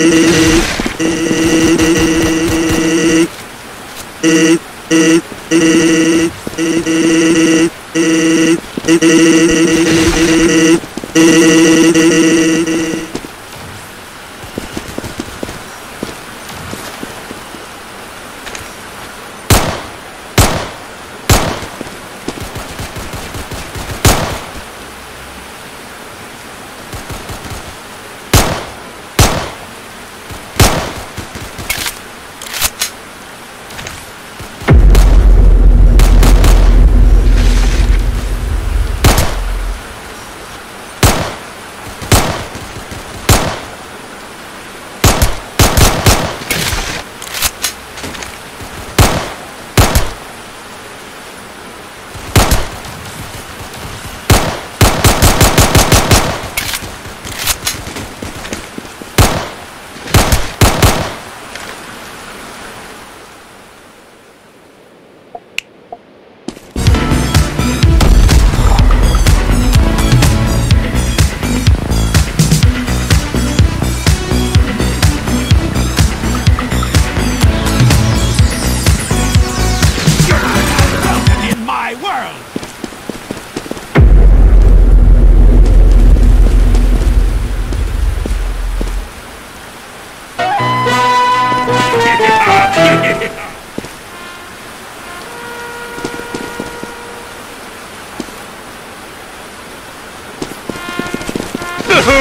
Eee... Eee...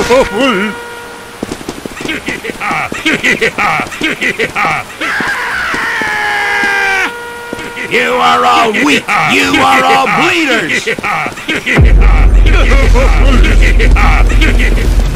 You are all weak. You are all bleeders.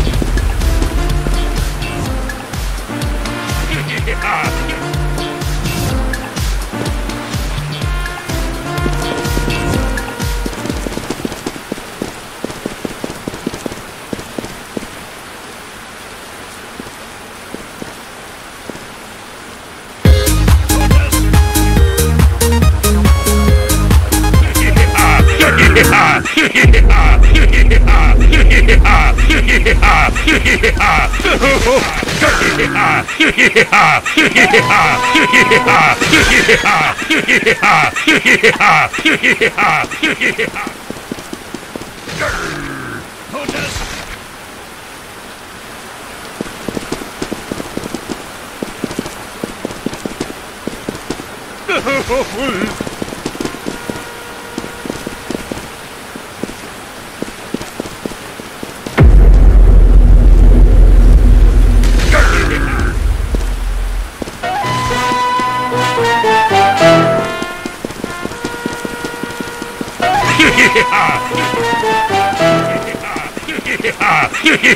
Ho ho ho!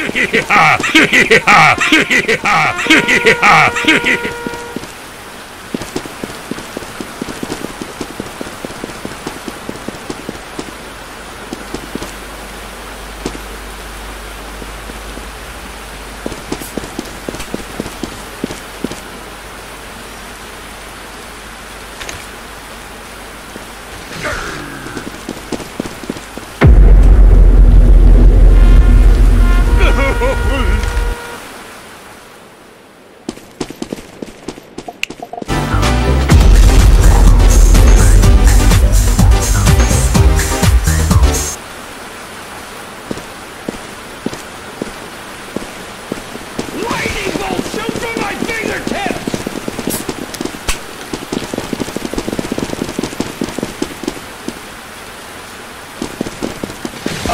히히하 히히하 히히하 히히하 히히하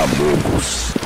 Caboclos.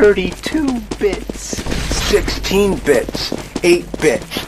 32 bits, 16 bits, 8 bits,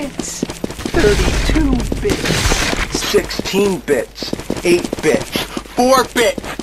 bits, thirty-two bits, 16 bits. 8 bits. 4 bits.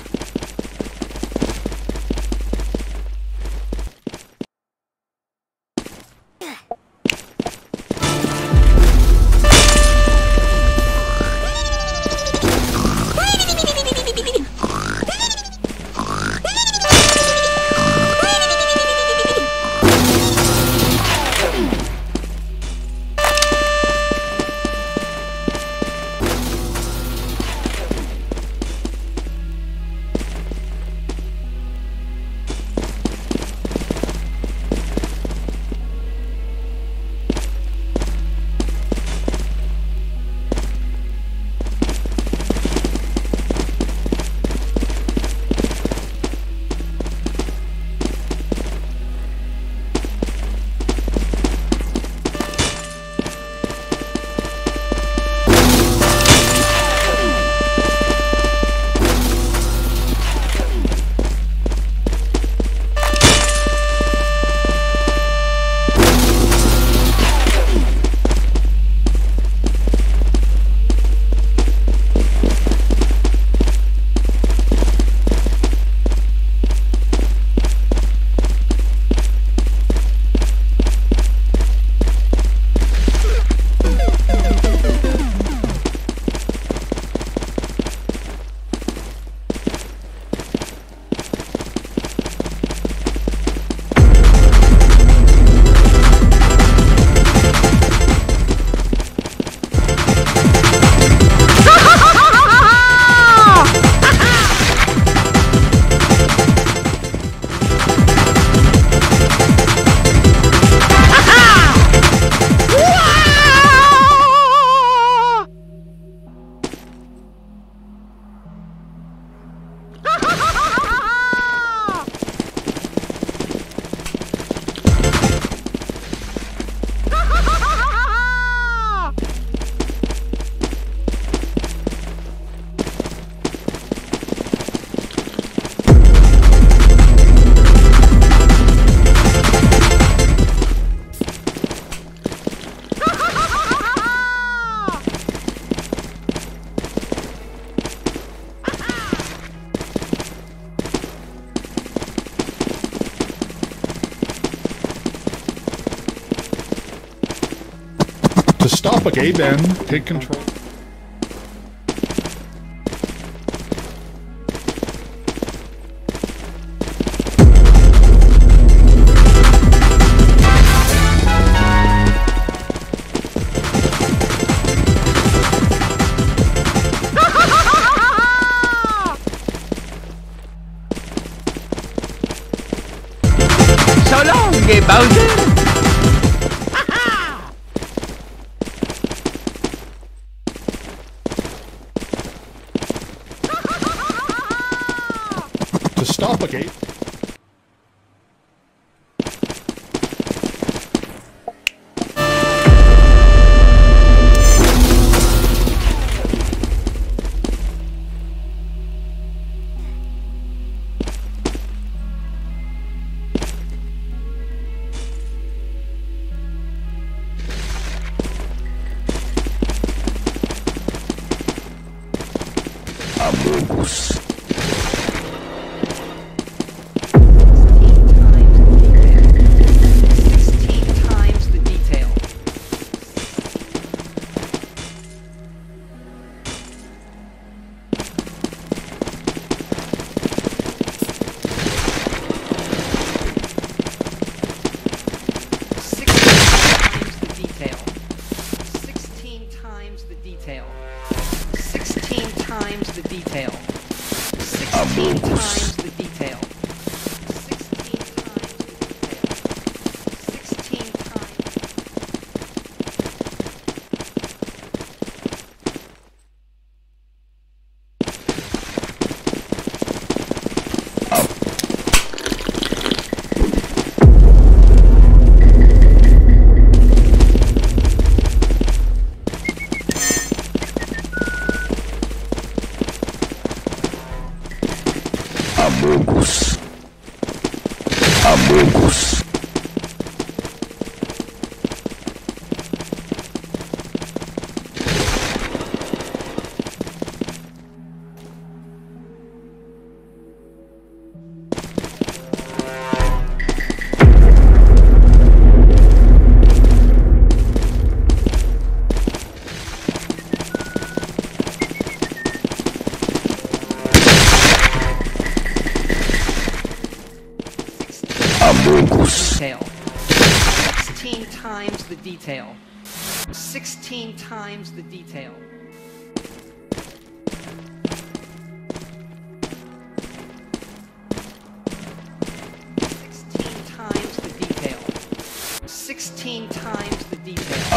To stop a gay Ben, take control.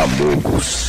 Sixteen